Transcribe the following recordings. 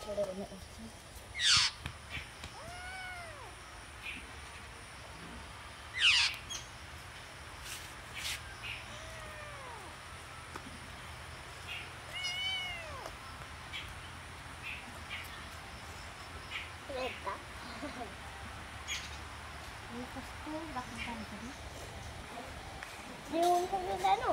ᱪᱷᱟᱲᱟ ᱵᱟᱹᱱᱩᱜᱼᱟ Dia orang kena dah tu.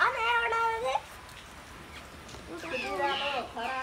ở đây ở đây